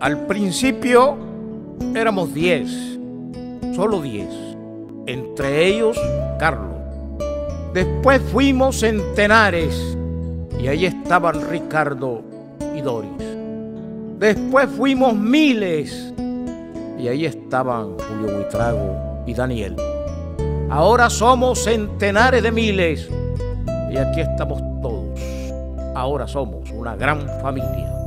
Al principio éramos diez, solo diez, entre ellos Carlos. Después fuimos centenares y ahí estaban Ricardo y Doris. Después fuimos miles y ahí estaban Julio Buitrago y Daniel. Ahora somos centenares de miles y aquí estamos todos. Ahora somos una gran familia.